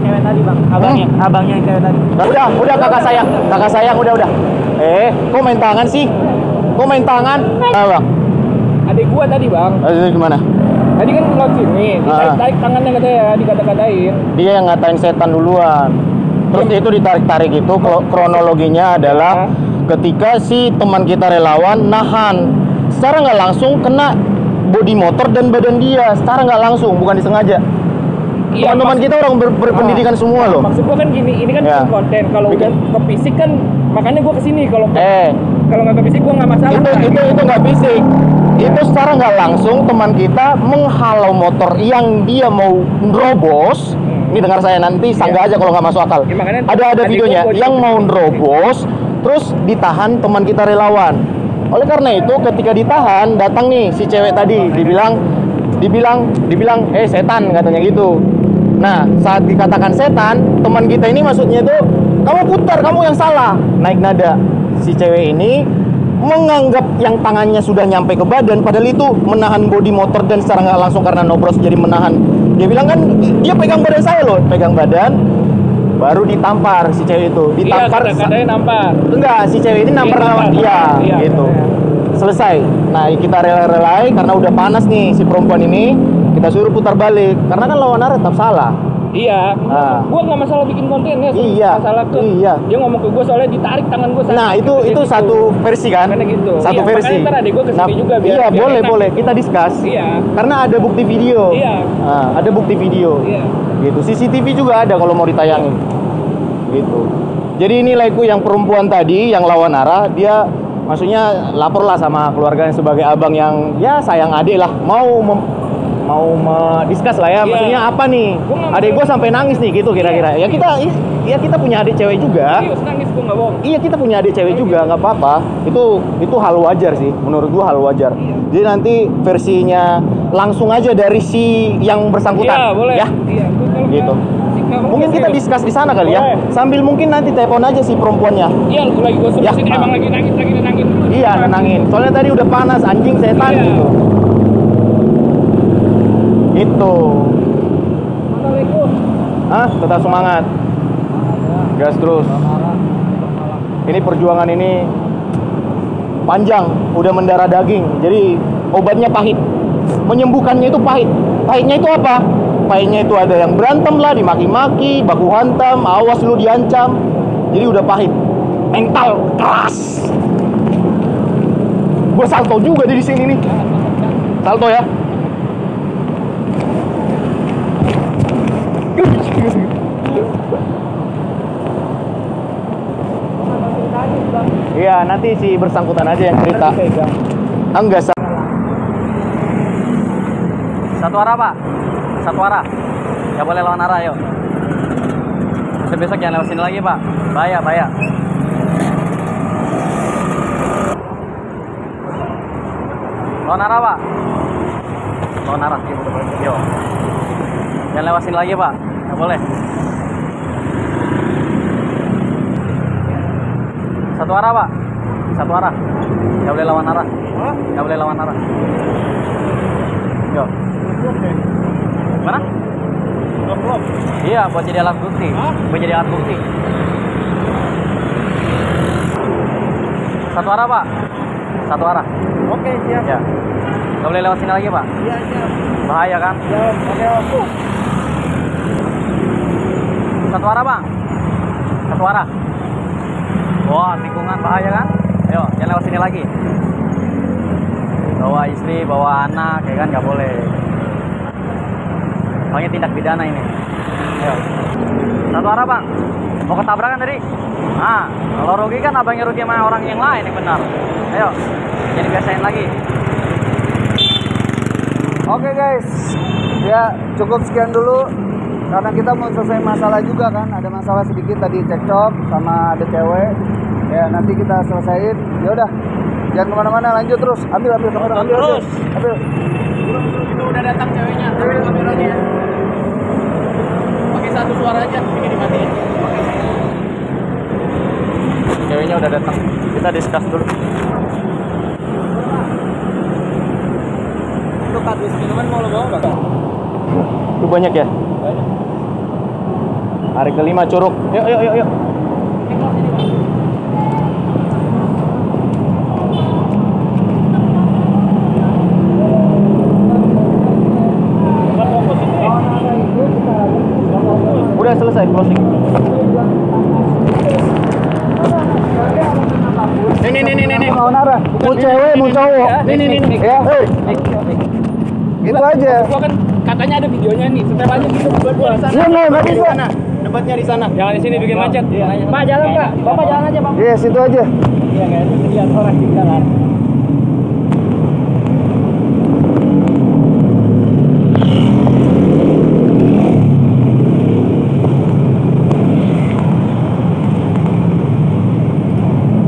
Cewek tadi bang, abangnya, abangnya yang cewek tadi. Udah, udah kakak sayang, kakak sayang udah udah. Eh, kok main tangan sih? Kok main tangan? Ah, bang. Adik gua tadi bang, Eh, gimana? tadi kan lewat sini, ditarik Ah. tarik tangannya katanya, dikata-katain. Dia yang ngatain setan duluan. Terus itu ditarik-tarik itu kro- kronologinya adalah ketika si teman kita relawan nahan secara nggak langsung kena bodi motor dan badan dia secara nggak langsung bukan disengaja. Iya, Teman-teman kita orang ber- berpendidikan semua loh. Maksud gua kan gini, ini kan Ya. konten. Kalau udah ke fisik kan, makanya gua ke sini. Kalau Eh, kalau nggak ke fisik gua nggak masalah. itu kan? itu itu nggak fisik. Itu secara nggak langsung teman kita menghalau motor yang dia mau nerobos. Ini dengar saya nanti sangga aja kalau nggak masuk akal. Ya, makanya ada ada videonya yang mau nerobos, terus ditahan teman kita relawan. Oleh karena itu ketika ditahan datang nih si cewek tadi dibilang dibilang dibilang eh setan katanya gitu. Nah saat dikatakan setan teman kita ini maksudnya itu kamu putar kamu yang salah. Naik nada. Si cewek ini menganggap yang tangannya sudah nyampe ke badan padahal itu menahan bodi motor dan secara nggak langsung karena nobros jadi menahan. Dia bilang kan dia pegang badan saya loh. Pegang badan baru ditampar si cewek itu. Iya, ditampar kata-katanya nampar. enggak si cewek ini nampar Iya, lawan nampar. dia Iya. gitu. Selesai. Nah kita rela-relai karena udah panas nih si perempuan ini kita suruh putar balik karena kan lawan arah tetap salah Iya. Ah. Gua nggak masalah bikin kontennya. Iya, Masalah ke iya. dia ngomong ke gua soalnya ditarik tangan gua. nah itu itu satu versi kan Karena gitu. satu Iya, versi makanya ntar adik gua ke sini juga biar- iya biar boleh enak. boleh kita discuss Iya. karena ada bukti video Iya. Nah, ada bukti video Iya. gitu CCTV juga ada kalau mau ditayangin gitu jadi ini laiku yang perempuan tadi yang lawan arah dia maksudnya lapor lah sama keluarganya sebagai abang yang ya sayang adik lah mau mem- mau discuss lah ya Iya. maksudnya apa nih Gua adik gue sampai nangis nih gitu kira-kira ya kita ya kita punya adik cewek juga Serius nangis gua nggak bohong. Iya kita punya adik cewek juga nggak apa-apa. Itu itu hal wajar sih menurut gua hal wajar. Iya. Jadi nanti versinya langsung aja dari si yang bersangkutan. Iya, boleh. Ya. Iya, Gitu. Mungkin kita discuss di sana kali ya. Sambil mungkin nanti telepon aja si perempuannya. Iya, lu lagi gua suruh Ya, emang lagi nangis, lagi nenangin. Iya, nenangin. Soalnya tadi udah panas anjing setan Iya. Gitu. Hah? Tetap semangat. Gas terus. Ini perjuangan ini panjang, udah mendarah daging. Jadi obatnya pahit. Menyembuhkannya itu pahit. Pahitnya itu apa? Pahitnya itu ada yang berantem lah, dimaki-maki, baku hantam, awas lu diancam. Jadi udah pahit. Mental keras. Gue salto juga di sini nih. Salto ya. Iya, nanti si bersangkutan aja yang cerita. Enggak sa- Satu arah pak, satu arah. Gak boleh lawan arah yuk. Besok besok jangan lewat sini lagi pak. Bahaya bahaya. Lawan arah pak. Lawan arah. Yuk. Jangan lewat sini lagi pak. Gak boleh. Satu arah pak. Satu arah. Gak boleh lawan arah. Gak boleh lawan arah. Yuk. Mana? Iya, buat jadi alat bukti. Buat jadi alat bukti. Satu arah, Pak. Satu arah. Oke, siap. Ya. Gak boleh lewat sini lagi, Pak. Iya, siap. Bahaya kan? Siap. Oke, oke. Satu arah, Bang. Satu arah. Wah, tikungan bahaya kan? Ayo, jangan lewat sini lagi. Bawa istri, bawa anak, ya kan? Gak boleh. Soalnya tindak pidana ini. Ayo. Satu arah, Bang. Mau ketabrakan tadi? Nah, kalau rugi kan abangnya rugi sama orang yang lain yang benar. Ayo, jadi biasain lagi. Oke guys, ya cukup sekian dulu karena kita mau selesai masalah juga kan, ada masalah sedikit tadi cekcok sama ada cewek. Ya nanti kita selesaiin. Ya udah, jangan ke mana-mana, lanjut terus. Ambil, ambil kamera, ambil, terus. ambil. ambil. Itu udah datang ceweknya, ambil kameranya. Pakai satu suara aja, ini dimatiin. Ceweknya udah datang. Kita discuss dulu. Itu kardus minuman mau lo bawa nggak? Itu banyak ya? Hari kelima curug. Yuk, yuk, yuk, yuk. Udah selesai closing. Nih, nih, nih, nih, nih. Mau cewek, mau cowok. Nih, nih, nih, nih. Ya, hei. Gitu aja. Gua kan katanya ada videonya nih, setelannya gitu buat gua. Iya, nggak nggak bisa. Debatnya di sana. Jangan di sini bikin macet. Iya. Pak jalan Pak, Bapak jalan aja Pak. Iya, situ aja. Iya kan, lihat orang di jalan.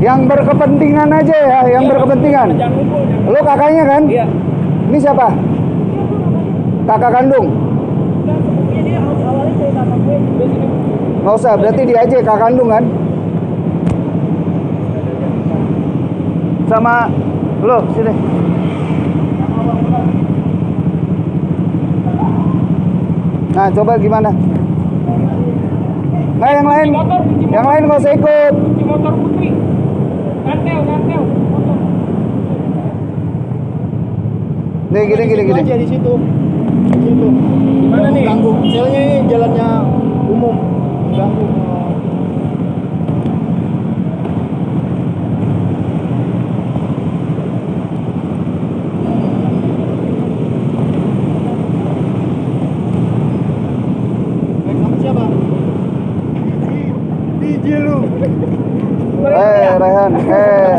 Yang berkepentingan aja ya, yang berkepentingan. Ngumpul. jangan- Lu kakaknya kan? Iya. Ini siapa? Kakak kandung. Nggak usah, berarti dia aja kakak kandung kan? Sama lu sini. Nah, coba gimana? Nah, yang lain, yang lain nggak usah ikut. Kunci motor putri. Nih, gini, gini, gini. aja di situ. Di situ. Gimana nih? Ganggu. Soalnya ini jalannya umum. Ganggu. siapa? DJ lu. Eh, Rehan, eh,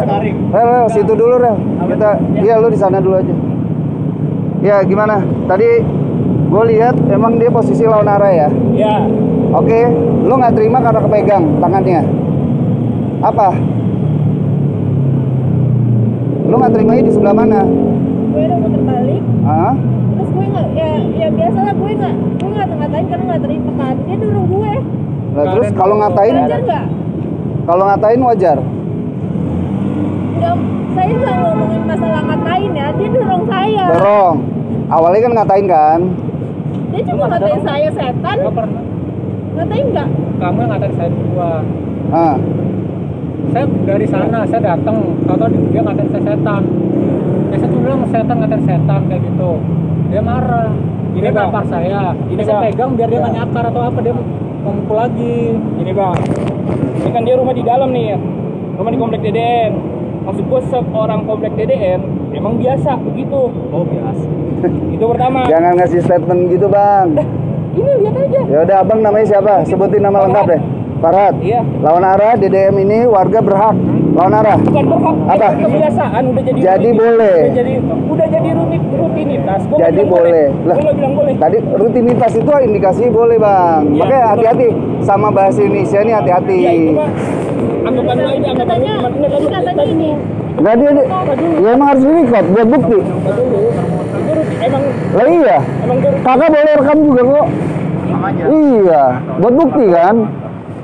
Rel, situ dulu Rel. Kita, iya lu di sana dulu aja. Ya gimana? Tadi gue lihat emang dia posisi lawan arah ya. Iya. Oke, lu nggak terima karena kepegang tangannya. Apa? Lu nggak terimanya di sebelah mana? gue udah muter balik Hah? terus gue nggak ya ya biasa lah gue nggak gue nggak ngatain karena nggak terima kan dia dorong gue Nah, terus kalau ngatain, wajar nggak kalau ngatain wajar. Nggak saya nggak ngomongin masalah ngatain ya dia dorong saya Dorong. Awalnya kan ngatain kan? dia cuma ngatain saya setan Gak pernah. ngatain nggak Kamu yang ngatain saya dua. Ah, Saya dari sana, saya datang. Tahu-tahu dia ngatain saya setan. Ya saya tuh bilang setan ngatain setan kayak gitu. Dia marah. Bang. nampar saya. Gini, saya Bang. pegang biar dia nggak nyakar atau apa dia mau mukul lagi. Ini bang, ini kan dia rumah di dalam nih, rumah di komplek DDN. Maksud gue seorang komplek DDN emang biasa begitu. Oh biasa. Itu pertama. jangan ngasih statement gitu bang. Ini lihat aja. Ya udah abang namanya siapa? Sebutin nama lengkap deh. Farhat. Iya. Lawan arah DDM ini warga berhak. Lawan arah. Bukan berhak. Apa? itu Kebiasaan udah jadi. Jadi rutin- boleh. Udah jadi udah jadi rutin, rutinitas. Gua Jadi boleh. Gue Lah. nggak bilang boleh. Tadi rutinitas itu indikasi boleh bang. Iya, Makanya hati-hati sama bahasa Indonesia ini hati-hati. Ya itu anggapan katanya ini katanya ini dia ya emang harus di record buat bukti. Emang Lah iya. emang Kakak boleh rekam juga kok. Iya, buat bukti kan.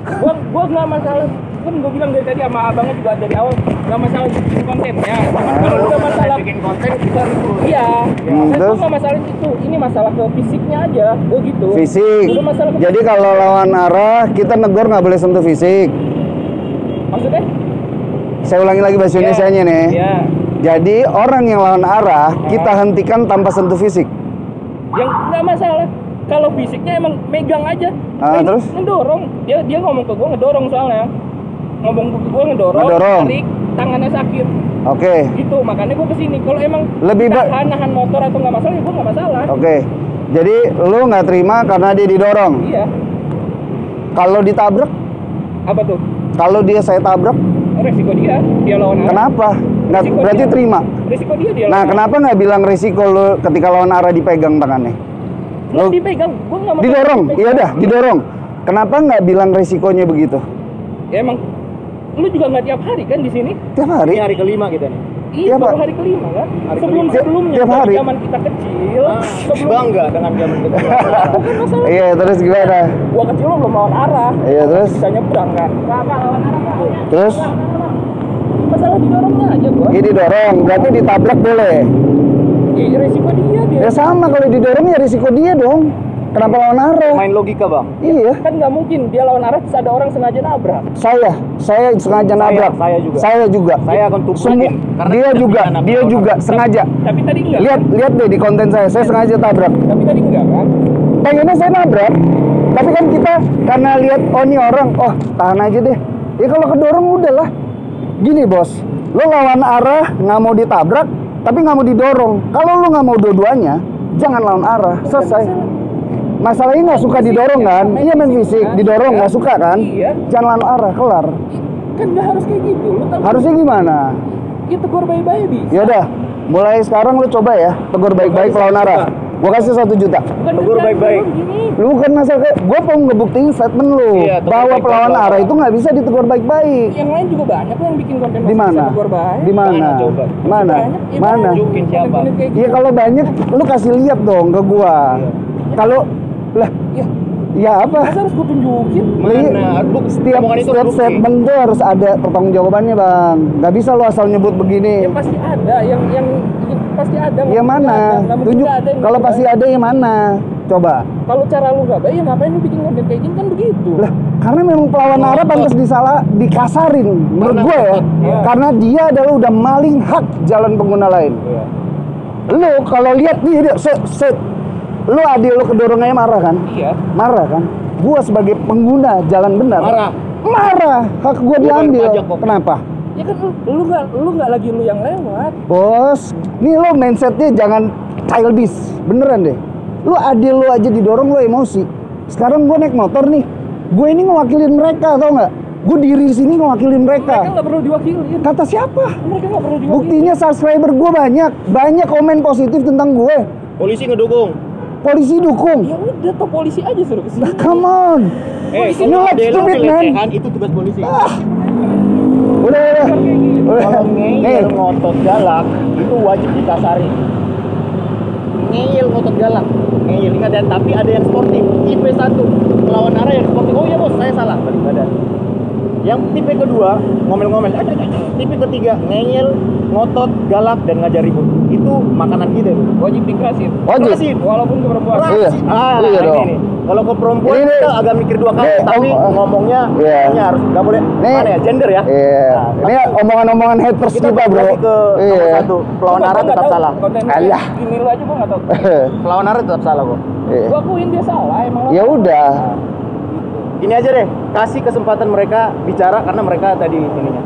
gua gua nggak masalah kan gue bilang dari tadi sama abangnya juga dari awal nggak masalah bikin kontennya Cuman kalau udah masalah bikin konten kita iya Hmm, Saya terus? tuh nggak masalah itu ini masalah ke fisiknya aja gue gitu Fisik. Jadi kalau lawan arah kita negor nggak boleh sentuh fisik. Maksudnya Saya ulangi lagi bahasa Indonesia-nya nih. ya Jadi orang yang lawan arah kita hentikan tanpa sentuh fisik. yang nggak masalah kalau fisiknya emang megang aja Ah, Main- terus? ngedorong dia dia ngomong ke gue ngedorong soalnya ngomong ke gue ngedorong, Ngedorong. tarik tangannya sakit Oke. gitu makanya gue ke sini kalau emang Lebih tahan nahan motor atau nggak masalah ya gue nggak masalah Oke. Jadi lu nggak terima karena dia didorong. iya Kalau ditabrak, apa tuh kalau dia saya tabrak, resiko dia dia lawan arah kenapa? Nggak, berarti dia. terima. resiko dia dia Nah, kenapa nggak bilang risiko lu ketika lawan arah dipegang tangannya? lu- dipegang gua nggak mau Didorong, iya dah, didorong. Kenapa nggak bilang risikonya begitu? ya emang lu juga nggak tiap hari kan di sini Tiap hari. Ini hari kelima kita nih. Iya baru hari. kelima kan Hari sebelum kelima. sebelumnya Tiap hari. zaman kita kecil sebelum Bangga dengan zaman kita. masalah Iya, terus gimana? gua kecil lu belum lawan arah Iya, terus bisa nyebrang kan kakak lawan arah terus masalah didorongnya aja gua ini didorong, berarti ditabrak boleh. ya resiko dia dia Ya sama kalau didorong ya risiko dia dong. Kenapa lawan arah? Main logika bang. Iya. Kan nggak mungkin dia lawan arah terus ada orang sengaja nabrak. Saya, saya sengaja nabrak. saya juga. Saya juga. Saya akan tubuhin, Semua- karena dia juga, dia juga sengaja. Tapi tadi enggak. Lihat, lihat deh di konten saya. Saya sengaja tabrak. Tapi tadi enggak kan? pengennya saya nabrak tapi kan kita karena lihat oh ini orang oh tahan aja deh ya kalau kedorong udahlah gini bos lo lawan arah nggak mau ditabrak tapi nggak mau didorong kalau lo nggak mau dua-duanya jangan lawan arah selesai masalahnya nggak suka didorong kan? iya main fisik didorong nggak suka kan? Iya. jangan arah kelar. Kan nggak harus kayak gitu. Lu harusnya gimana? Ya tegur baik-baik bisa. ya udah mulai sekarang lo coba ya tegur baik-baik lawan arah. Gua kasih satu juta. Bukan Tegur baik-baik. lu lu kan masalah kayak gue mau ngebuktiin statement lu. Iya, bahwa pelawan lawan arah itu nggak bisa ditegur baik-baik. Yang lain juga banyak yang bikin konten di mana? bisa tegur baik. di mana? Mana mana? Ya iya gitu. kalau banyak lu kasih lihat dong ke gua. Kalau lah Ya, ya apa masa harus gue tunjukin? Mana? Buk, setiap setiap bukti. statement tuh harus ada pertanggungjawabannya bang nggak bisa lu asal nyebut begini Ya pasti ada yang yang yang pasti ada. ya mungkin mana ada. Tunjuk yang kalau pasti ada yang mana coba Kalau cara lu nggak baik, ya ngapain lu bikin konten kayak gini kan begitu. lah karena memang pelawan arah pantas disalah dikasarin menurut gue ya. Iya. karena dia adalah udah maling hak jalan pengguna lain Iya. lu kalau lihat nih dia set, set lu adil lu kedorong aja marah kan? Iya. marah kan? Gua sebagai pengguna jalan benar. Marah. marah. Hak gua Lu diambil. pajak kok. kenapa? Ya kan lu lu nggak lu nggak lagi lu yang lewat. bos nih lo mindsetnya jangan childish. Beneran deh. Lu adil lu aja didorong lu emosi. Sekarang gua naik motor nih. Gue ini ngewakilin mereka tau nggak? Gue diri di sini ngewakilin Mereka. Mereka nggak perlu diwakilin. kata siapa? Mereka nggak perlu diwakilin. buktinya subscriber gue banyak. Banyak komen positif tentang gue Polisi ngedukung. Polisi dukung Ya udah, tuh polisi aja suruh ke sini. Nah, come on Eh, kalau like ada lo stupid, man. pelecehan, itu tugas polisi. udah udah udah Kalau ngeyel ngotot galak, itu wajib dikasari. Ngeyel ngotot galak. Ngeyel ingat dan tapi ada yang sportif. Tipe satu melawan arah yang sportif. Oh iya bos, saya salah balik badan. Yang tipe kedua ngomel-ngomel. Tipe ketiga ngeyel, ngotot, galak dan ngajar ribut. Itu makanan kita tuh. Wajib dikerasin. wajib Kerasin. Walaupun ke perempuan. Iya. Ah, Iya ini dong. nih. Kalau ke perempuan Ini kita agak mikir dua kali, Nih, tapi om- ngomongnya Iya. kayaknya harus nggak boleh Nih. mana ya gender ya. Iya, Nah, ini omongan-omongan haters kita kita, bro. ke nomor Iya. satu pelawan Gua arah tetap tahu. salah Alah. Gini lu aja gua nggak tahu. pelawan arah tetap salah kok Iya. Gua akuin dia salah emang. Ya udah. Ini aja deh kasih kesempatan mereka bicara karena mereka tadi ininya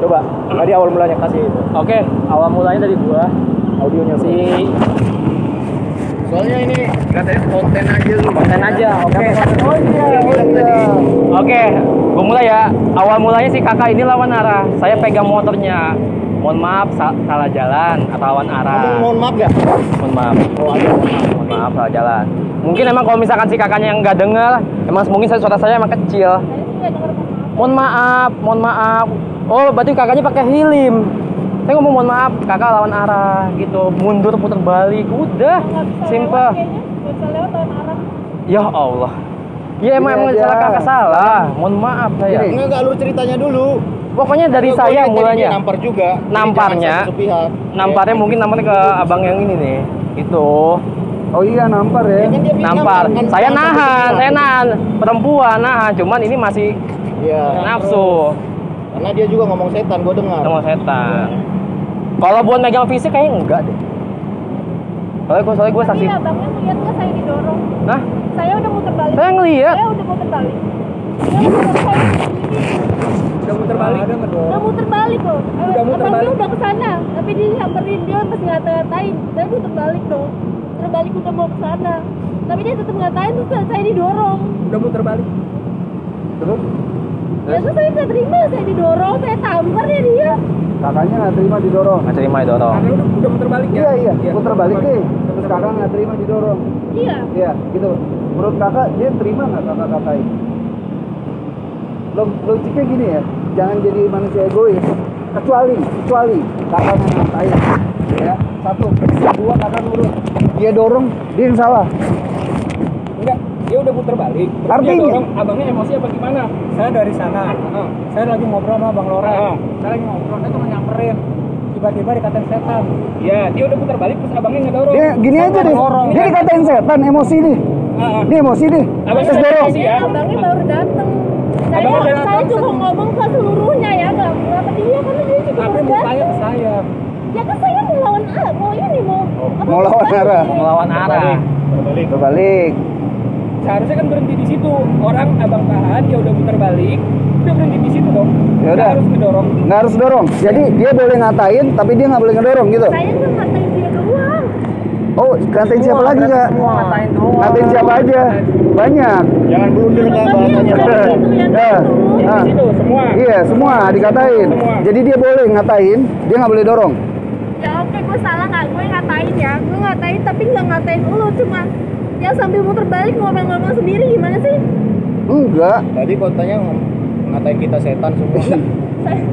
coba tadi awal mulanya kasih itu Oke, awal mulanya dari gua audionya si soalnya ini katanya konten aja lu konten aja. Oke. Oh iya, oh iya. Oke, gua mulai ya. Awal mulanya si kakak ini lawan arah. Saya pegang motornya. Mohon maaf sa- salah jalan atau lawan arah. Mohon maaf gak? Mohon maaf. Oh ada Mohon maaf salah jalan. Mungkin emang kalau misalkan si kakaknya yang nggak dengar, emang mungkin saya suara saya emang kecil. Nggak. Mohon maaf, mohon maaf. Oh, berarti kakaknya pakai hilim. Saya ngomong mohon maaf, kakak lawan arah gitu, mundur putar balik, udah, Nggak bisa simple. Nggak. Ya Allah. Ya emang Gini emang aja. salah kakak salah. Mohon maaf saya. Gini. Enggak, enggak lu ceritanya dulu Pokoknya dari gua saya mulanya. nampar juga Namparnya. jangan satu pihak. Namparnya mungkin namparnya ke abang yang ini nih. Itu. Oh iya nampar ya. Nampar. Saya nahan, saya nahan. Perempuan nahan, cuman ini masih Iya nafsu. karena dia juga ngomong setan gua dengar sama setan. Kalau buat megang fisik kayaknya enggak deh. Soalnya gue soalnya gue saksi. Tapi abangnya ngeliat nggak saya didorong. Nah, Saya udah muter balik. saya ngeliat. Saya udah muter balik. Udah muter balik. Udah muter balik loh. Udah muter balik. udah ke sana, tapi dia nyamperin dia masih ngata-ngatain. Saya muter balik dong. Muter balik udah mau ke sana. Tapi dia tetap ngatain terus saya didorong. Udah muter balik. Terus Ya terus saya nggak terima, saya didorong, saya tampar ya dia. kakaknya nggak terima didorong. Nggak terima itu dong. Karena udah udah muter balik ya. Iya iya, putar balik deh. Terus kakak nggak terima didorong. Iya. Iya, gitu. Menurut kakak dia terima nggak kakak-kakak ini? Log- Logiknya gini ya, jangan jadi manusia egois. Kecuali, kecuali kakak ngatain, ya satu, dua kakak nurut. Dia dorong, dia yang salah. Enggak, dia udah muter balik. Terus Artinya? dia dorong, abangnya emosi apa gimana? Saya dari sana. Saya lagi ngobrol sama Bang Loren. Saya lagi ngobrol, saya cuma nyamperin. Tiba-tiba dikatain setan. Iya, dia udah muter balik terus abangnya ngedorong. Dia gini aja deh, Dorong. dia dikatain setan, emosi nih. Ah. Ini emosi nih. Abang Terus dorong. ya. abangnya baru datang saya Abangnya saya cuma ngomong ke seluruhnya ya nggak ke dia karena dia juga Tapi mukanya ke saya. Ya kan saya mau lawan A mau ini mau apa, Mau lawan arah. Mau ngelawan arah. Berbalik. Seharusnya kan berhenti di situ. Orang abang tahan, dia udah putar balik, udah berhenti di situ dong. Ya Nggak udah. harus ngedorong. Nggak harus dorong. Jadi dia boleh ngatain, tapi dia nggak boleh ngedorong gitu. saya nggak ngatain dia doang Oh, ngatain siapa Semua, lagi kak? Ngatain doang. Ngatain siapa aja? Banyak. Jangan blunder kak bahasanya. Ya. Ah. di situ semua. Iya, semua dikatain. Semua. Jadi dia boleh ngatain, dia nggak boleh dorong. Ya oke gue salah nggak gue ngatain ya gue ngatain tapi nggak ngatain lu cuma ya sambil muter balik ngomong-ngomong sendiri gimana sih Enggak. Tadi kontennya ngatain kita setan semua. saya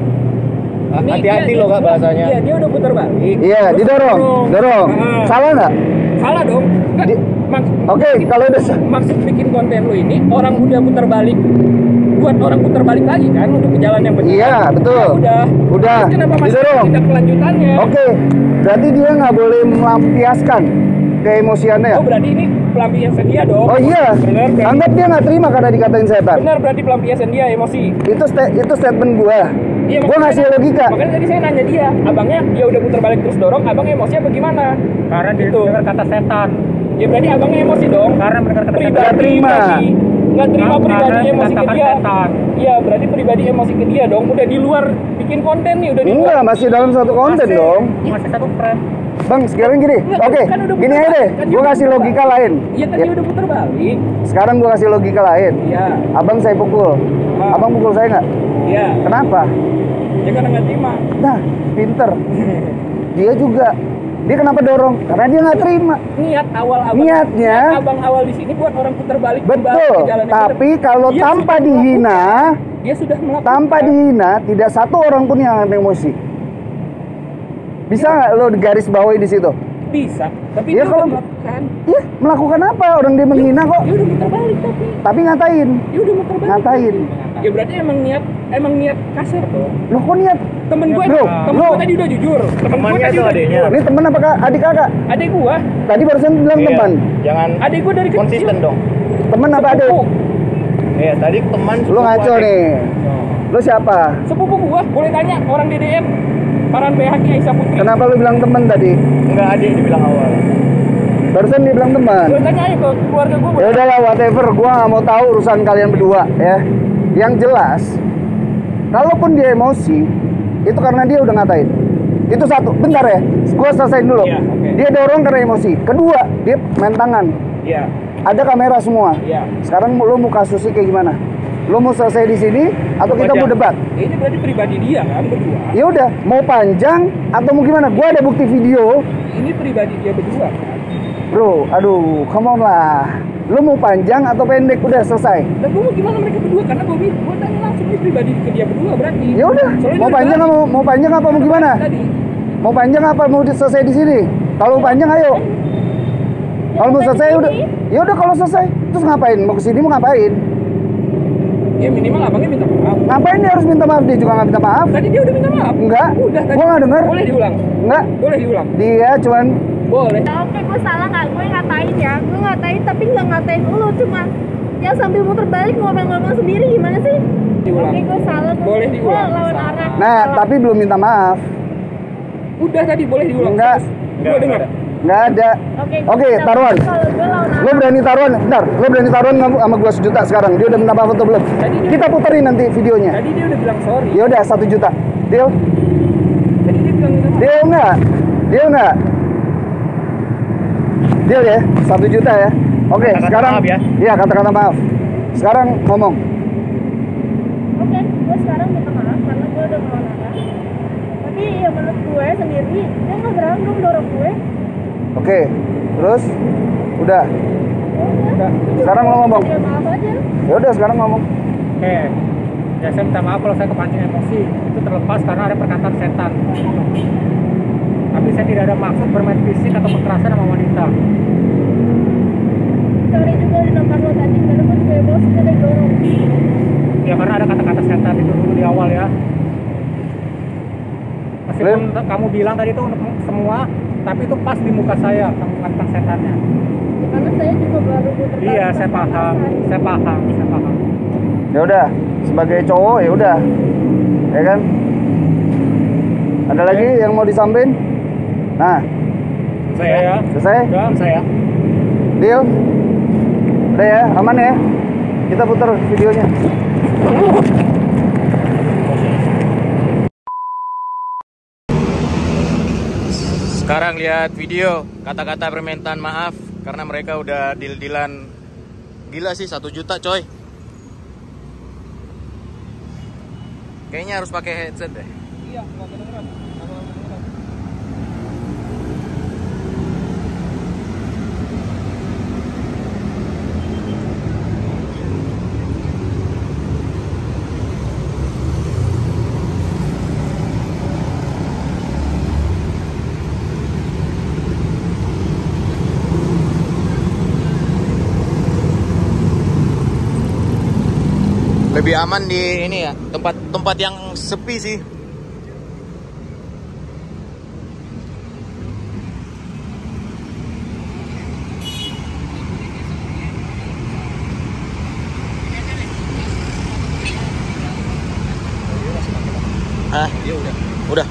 Ini Hati-hati loh kak bahasanya. Iya, dia udah putar balik. Iya, Terus didorong, dorong. Ah. Salah nggak? Salah dong. Nggak, Di- maks- Oke, kalau udah maksud bikin konten lu ini orang udah putar balik buat orang putar balik lagi kan untuk ke jalan yang benar. Iya, betul. Ya udah. Udah, Terus kenapa masih didorong. tidak kelanjutannya? Oke, berarti dia nggak boleh melampiaskan keemosiannya. Oh berarti ini pelampiasan dia dong. Oh iya, Benar berarti. anggap dia nggak terima karena dikatain setan. Benar berarti pelampiasan dia emosi. Itu sta- itu statement gua. Iya, Gua ngasih logika. Makanya tadi saya nanya dia, abangnya dia udah putar balik terus dorong, abang emosinya bagaimana? Karena dia Gitu. dengar kata setan. Ya berarti abangnya emosi dong. Karena mendengar kata pribadi, setan. Nggak terima. pribadi. Nggak terima Karena pribadi emosi ke dia. Iya berarti pribadi emosi ke dia dong. Udah di luar bikin konten nih, udah di luar. Enggak, masih dalam satu konten Masih- dong. Masih satu frame. Bang, sekarang gini. Oke, kan udah gini aja deh. balik, kan udah kasih logika lain. Iya kan Ya, dia udah putar balik. Sekarang gua kasih logika lain. Iya, Abang saya pukul. Ah. Abang pukul saya nggak? iya. Kenapa? Ya karena nggak terima. Nah, pinter. Dia juga. Dia kenapa dorong? Karena dia nggak terima. Niat awal abang. Niatnya? niat abang awal di sini buat orang putar balik Betul. ke jalan yang Tapi kalau Dia tanpa dihina, melakukan. dia sudah melakukan. tanpa dihina, tidak satu orang pun yang emosi. Bisa nggak lo garis bawahi di situ? bisa. Tapi Iya, dia kalau- melakukan. Iya, melakukan apa? Orang dia menghina kok. Dia udah muter balik tapi. Tapi ngatain. Dia udah muter balik. Ngatain. Ya berarti emang niat emang niat kasar dong. Lo kok niat? Temen gue, Bro, temen bro. gue tadi udah jujur. Temen gue Temannya tadi tuh udah adiknya. jujur. Ini temen apa kak? Adik kakak? Adik gue, Tadi barusan bilang Iya. teman. Jangan adik gue dari konsisten kecil. dong. Temen apa adik? Sepupu. Iya, tadi teman sepupu ngaco adik. nih. Lo siapa? Sepupu gue, boleh tanya orang DDM. Paran PHK Aisyah Putri. Kenapa lo bilang temen tadi? Enggak adik dibilang awal. Barusan dia bilang teman. Boleh tanya aja ke keluarga gue. Ya udahlah whatever, gua nggak mau tahu urusan kalian berdua ya. Yang jelas, kalaupun dia emosi, itu karena dia udah ngatain. Itu satu. Bentar ya, gua selesaiin dulu. Iya, oke. Dia dorong karena emosi. Kedua, dia main tangan. Iya, Ada kamera semua. iya. Sekarang lo mau kasusnya kayak gimana? Lo mau selesai di sini atau kita mau debat? Ini berarti pribadi dia kan berdua. Ya udah, mau panjang atau mau gimana? Gua ada bukti video. Ini pribadi dia berdua. kan. Bro, aduh, come on lah. Lo mau panjang atau pendek? Udah selesai. Dan gue mau gimana mereka berdua karena gue gue tanya langsung ini pribadi ke dia berdua berarti. Ya udah, mau panjang apa mau panjang apa mau gimana? Tadi. Mau panjang apa mau di- selesai di sini? Kalau mau panjang ayo. Kalau mau selesai udah. Ya udah kalau selesai. Terus ngapain? Mau ke sini mau ngapain? Ya minimal abangnya minta maaf. Ngapain dia harus minta maaf? Dia juga nggak minta maaf. Tadi dia udah minta maaf. Enggak. Udah tadi. Gua nggak denger. Boleh diulang. Enggak. Boleh diulang. Dia cuman Boleh. Ya oke gue salah nggak gue ngatain ya gue ngatain tapi nggak ngatain lu cuma ya sambil muter balik ngomong-ngomong sendiri gimana sih Diulang. oke gue salah gue Boleh diulang. gue lawan arah Nah, Salah. tapi belum minta maaf. Udah tadi boleh diulang. Enggak. Gue dengar. Nggak ada. oke Oke, gue taruhan. gue Lo berani taruhan? Bentar, lo berani taruhan sama gua sejuta sekarang? Dia udah minta maaf atau belum? Tadi Kita puterin nanti videonya. Tadi dia udah bilang sorry. Ya udah satu juta. Deal? Tadi dia bilang. Deal nggak? Deal nggak? Deal ya, satu juta ya. Oke, Kata-kata sekarang maaf ya. Iya kata-kata maaf. Sekarang ngomong. oke gue sekarang minta maaf karena gue udah lawan arah tapi ya menurut gue sendiri dia nggak berani dong dorong gue Oke, terus udah. Udah. Sekarang lo ngomong. ya maaf aja Ya udah sekarang ngomong. Oke. Ya saya minta maaf kalau saya kepancing emosi. Itu terlepas karena ada perkataan setan tapi saya tidak ada maksud bermain fisik atau kekerasan sama wanita. Cari juga di nomor lo tadi karena gue juga emosi karena dorong. Ya karena ada kata-kata setan itu dulu di awal ya. Meskipun Lim. kamu bilang tadi itu untuk semua tapi itu pas di muka saya kamu kata setannya. Ya, karena saya juga baru iya saya paham. saya paham saya paham. Ya udah sebagai cowok ya udah. Ya kan? Ada lagi yang mau disampaikan? Nah. Selesai ya. Selesai? Selesai ya. Deal? Udah ya, aman ya. Kita putar videonya. Sekarang lihat video kata-kata permintaan maaf karena mereka udah deal-dealan gila sih satu juta coy. Kayaknya harus pakai headset deh. Iya, nggak kedengeran. lebih aman di ini ya tempat tempat yang sepi sih Ah, dia udah. Udah.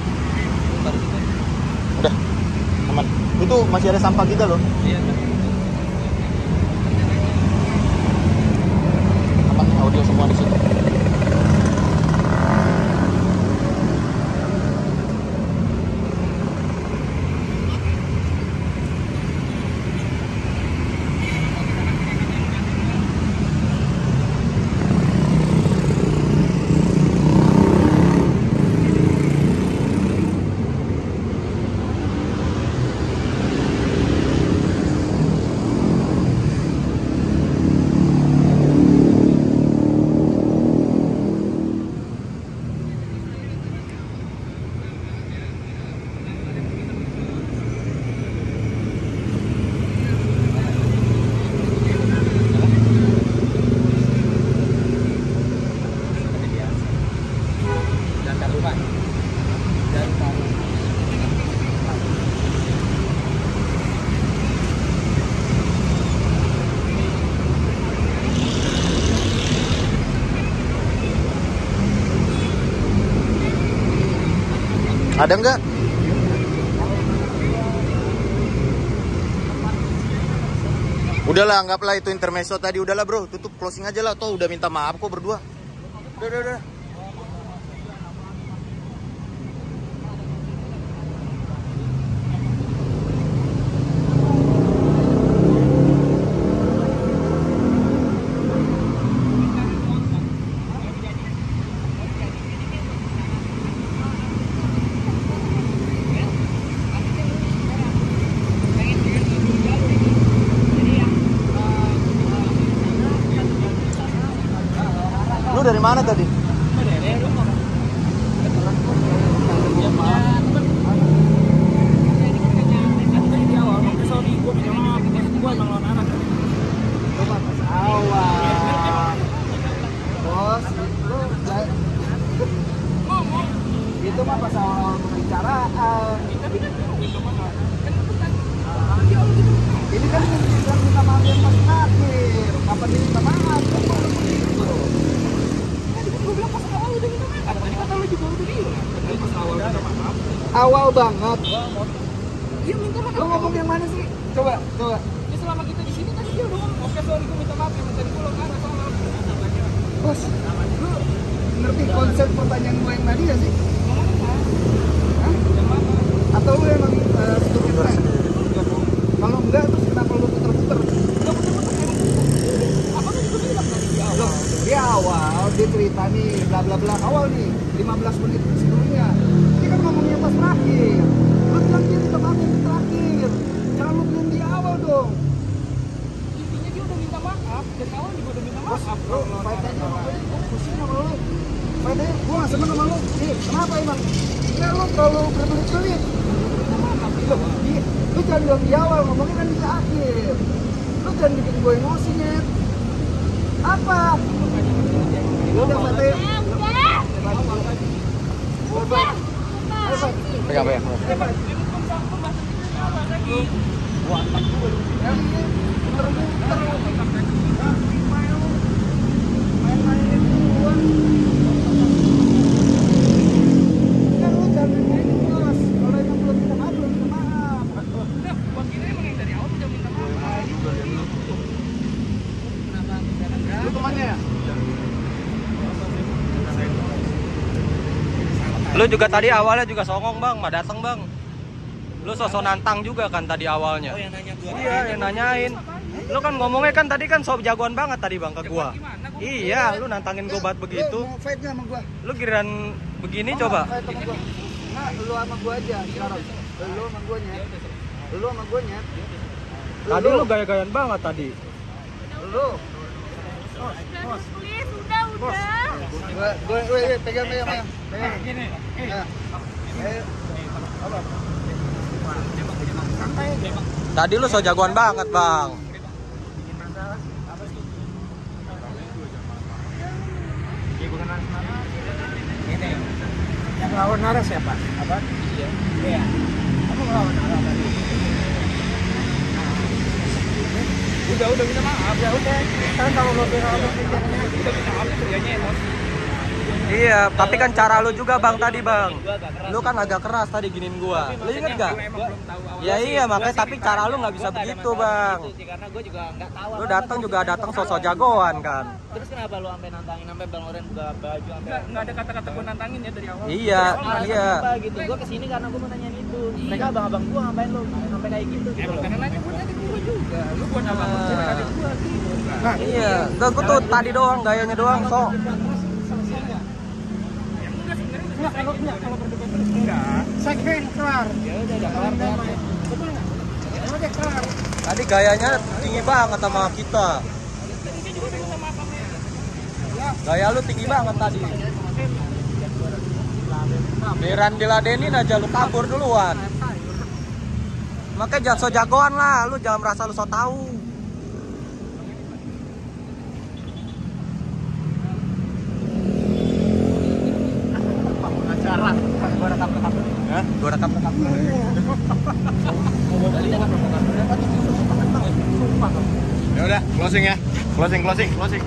Udah. Aman. Itu masih ada sampah kita loh. Iya. Audio semua di situ. Ada nggak? Udahlah, anggaplah itu intermezzo tadi. Udahlah bro, tutup closing aja lah. Tuh, udah minta maaf kok berdua. Udah, udah, udah. ज़मानत अभी tadi awalnya juga songong bang, mah dateng bang. Lu sosok nantang juga kan tadi awalnya. Oh yang nanya gua. Iya yang nanyain. Lu kan ngomongnya kan tadi kan sob jagoan banget tadi bang ke gua. Iya, lu nantangin gua banget begitu. Lu kirain begini coba. Fight sama gua. Nah, lu sama gua aja sekarang. Lu sama gua nyet. Lu sama gua nyet. Tadi lu gaya-gayaan banget tadi. Lu. Please, udah, udah. Gua gua weh, weh, pegang pegang pegang. Pegang. Gini. Ayo. Tadi lu so jagoan banget bang. Yang lawan Nara siapa? Apa? Iya. Iya. Kamu ngelawan Nara tadi. Udah, udah minta maaf. Ya udah. Kan kalau lo viral lo udah minta maaf kerjanya emosi. Iya, tapi kan cara lu juga bang tadi bang. Lu kan agak keras tadi giniin gua. Lu inget gak? Ya iya, makanya tapi cara lu nggak bisa begitu bang. karena gue juga nggak tahu Lu datang juga datang sosok jagoan kan. terus kenapa lu sampai nantangin sampai bang Loren buka baju sampai Nggak, ada kata-kata gue nantangin ya dari awal. Iya, iya. gitu gue ke sini karena gue mau nanyain itu mereka abang-abang gue ngapain lu sampai kayak gitu Emang karena nanya gue nanya gue juga. Lu buat apa? Nah. Gue nanya gue gitu. Nah, Iya, gua tuh tadi doang gayanya doang sok. Enggak, kalau enggak, kalau berdebat enggak. Segmen kelar. ya udah udah kelar kelar Betul enggak? Ya udah kelar. Tadi gayanya tinggi banget sama kita. Gaya lu tinggi banget tadi. Beran diladenin aja lu kabur duluan. Makanya jangan so jagoan lah, lu jangan merasa lu so tahu. Gua rekam rekam. Hah? Gua rekam rekam. Ya udah, closing ya. Closing, closing, closing.